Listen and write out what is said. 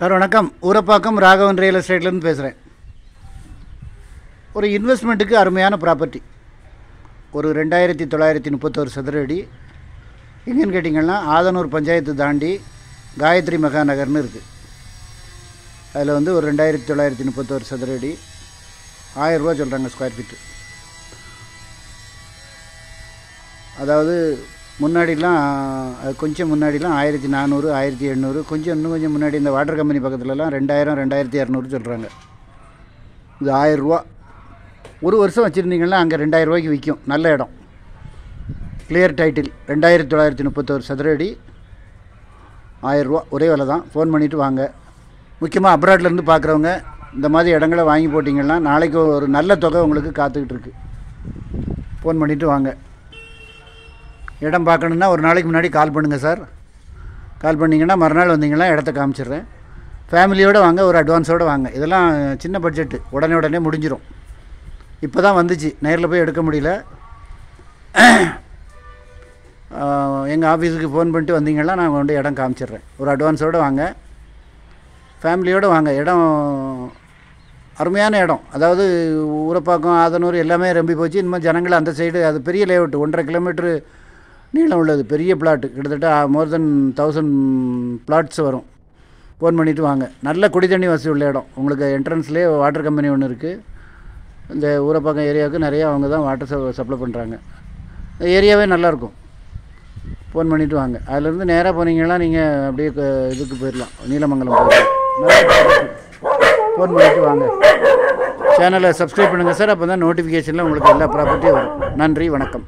Sir வணக்கம். Urapakkam Raghavan real எஸ்டேட்லேருந்து பேசுகிறேன் ஒரு இன்வெஸ்ட்மெண்ட்டுக்கு அருமையான ப்ராப்பர்ட்டி ஒரு ரெண்டாயிரத்தி தொள்ளாயிரத்தி முப்பத்தோரு சதுர அடி எங்கேன்னு கேட்டிங்கன்னா ஆதனூர் பஞ்சாயத்து தாண்டி காயத்ரி மகாநகர்னு இருக்குது அதில் வந்து ஒரு ரெண்டாயிரத்தி தொள்ளாயிரத்தி முப்பத்தோரு சதுர அடி ஆயிரரூபா சொல்கிறாங்க ஸ்கொயர் ஃபீட்டு அதாவது முன்னாடிலாம் அது கொஞ்சம் முன்னாடிலாம் ஆயிரத்தி நானூறு ஆயிரத்தி எண்ணூறு கொஞ்சம் இன்னும் கொஞ்சம் முன்னாடி இந்த வாட்டர் கம்பெனி பக்கத்துலலாம் ரெண்டாயிரம் ரெண்டாயிரத்தி இரநூறு சொல்கிறாங்க இது ஆயிரரூவா ஒரு வருஷம் வச்சுருந்தீங்கன்னா அங்கே ரெண்டாயிரம் ரூபாய்க்கு விற்கும் நல்ல இடம். கிளியர் டைட்டில் ரெண்டாயிரத்தி தொள்ளாயிரத்தி முப்பத்தோரு சதுர அடி ஆயிரரூவா ஒரே விலை தான். ஃபோன் பண்ணிவிட்டு வாங்க. முக்கியமாக அப்ராட்லேருந்து பார்க்குறவங்க இந்த மாதிரி இடங்களை வாங்கி போட்டிங்கன்னா நாளைக்கு ஒரு நல்ல தொகை உங்களுக்கு காத்துக்கிட்டு இருக்கு. ஃபோன் பண்ணிவிட்டு வாங்க. இடம் பார்க்கணுன்னா ஒரு நாளைக்கு முன்னாடி கால் பண்ணுங்கள் சார். கால் பண்ணிங்கன்னா மறுநாள் வந்தீங்கன்னா இடத்த காமிச்சிடுறேன். ஃபேமிலியோடு வாங்க ஒரு அட்வான்ஸோடு வாங்க. இதெல்லாம் சின்ன பட்ஜெட்டு உடனே உடனே முடிஞ்சிடும் இப்போ தான் வந்துச்சு. நேரில் போய் எடுக்க முடியல. எங்கள் ஆஃபீஸுக்கு ஃபோன் பண்ணிட்டு வந்தீங்கன்னா நான் கொண்டு இடம் காமிச்சிடுறேன். ஒரு அட்வான்ஸோடு வாங்க. ஃபேமிலியோடு வாங்க. இடம் அருமையான இடம். அதாவது ஊரப்பாக்கம் ஆதனூர் எல்லாமே ரொம்பி போச்சு. இனிமேல் ஜனங்கள் அந்த சைடு அது பெரிய லேஅவுட் ஒன்றரை கிலோமீட்ரு நீளம் உள்ளது பெரிய பிளாட்டு கிட்டத்தட்ட மோர் தென் தௌசண்ட் பிளாட்ஸ் வரும். ஃபோன் பண்ணிவிட்டு வாங்க. நல்ல குடி தண்ணி வசதி உள்ள இடம். உங்களுக்கு என்ட்ரன்ஸ்லேயே வாட்டர் கம்பெனி ஒன்று இருக்குது இந்த ஊரப்பாக்கம் ஏரியாவுக்கு நிறையா அவங்க தான் வாட்டர் சப்ளை பண்ணுறாங்க ஏரியாவே நல்லாயிருக்கும் ஃபோன் பண்ணிவிட்டு வாங்க. அதுலேருந்து நேராக போனீங்கன்னா நீங்கள் அப்படியே இதுக்கு போயிடலாம். நீலமங்கலம் போயிடலாம். ஃபோன் பண்ணிவிட்டு வாங்க. சேனலை சப்ஸ்கிரைப் பண்ணுங்கள் சார் அப்போ தான் நோட்டிஃபிகேஷனில் உங்களுக்கு எல்லா ப்ராப்பர்ட்டியும் வரும். நன்றி வணக்கம்.